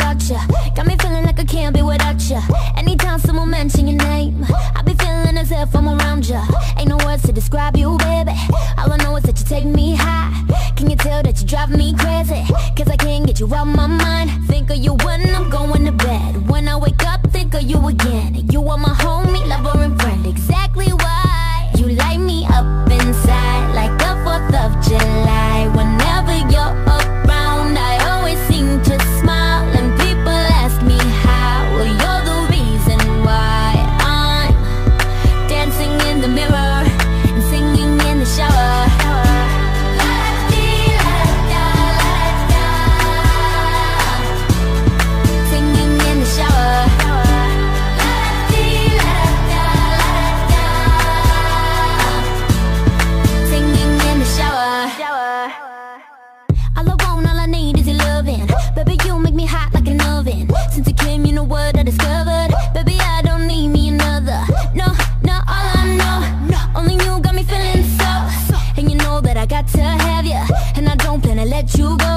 ya. Got me feeling like I can't be without ya. Anytime someone mention your name, I be feeling as if I'm around ya. Ain't no words to describe you, baby. All I know is that you take me high. Can you tell that you drive me crazy? Cause I can't get you out my mind. Think of you when I'm going to bed. When I wake let you go.